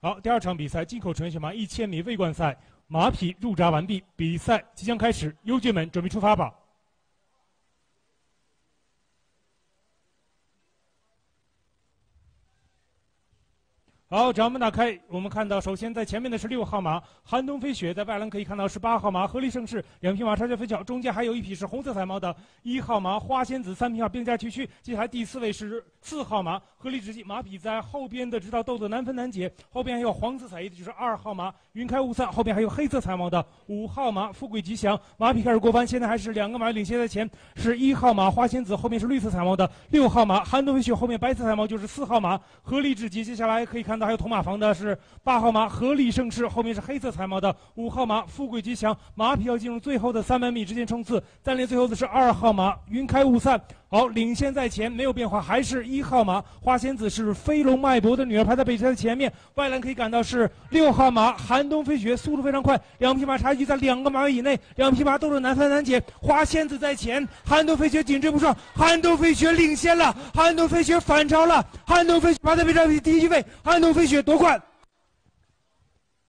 好，第二场比赛进口纯血马一千米未冠赛马匹入闸完毕，比赛即将开始，优骏们准备出发吧。好，掌门打开，我们看到，首先在前面的是六号马寒冬飞雪，在外栏可以看到是八号马合力盛世，两匹马差距分晓，中间还有一匹是红色彩毛的一号马花仙子，三匹马并驾齐驱，接下来第四位是四号马合力之际，马匹在后边的直道斗得难分难解，后边还有黄色彩衣的就是二号马云开雾散，后边还有黑色彩毛的五号马富贵吉祥，马匹开始过弯，现在还是两个马领先在前，是一号马花仙子，后面是绿色彩毛的六号马寒冬飞雪，后面白色彩毛就是四号马合力之际，接下来可以看到。还有铜马房的是八号马合力盛世，后面是黑色彩毛的五号马富贵吉祥，马匹要进入最后的三百米之间冲刺。暂列最后的是二号马云开雾散，好，领先在前，没有变化，还是一号马花仙子是飞龙脉搏的女儿，排在比赛的前面。外栏可以感到是六号马寒冬飞雪，速度非常快，两匹马差距在两个马位以内，两匹马都是难分难解。花仙子在前，寒冬飞雪紧追不上，寒冬飞雪领先了，寒冬飞雪反超了，寒冬飞雪排在比赛第一位，寒冬。飞雪夺冠。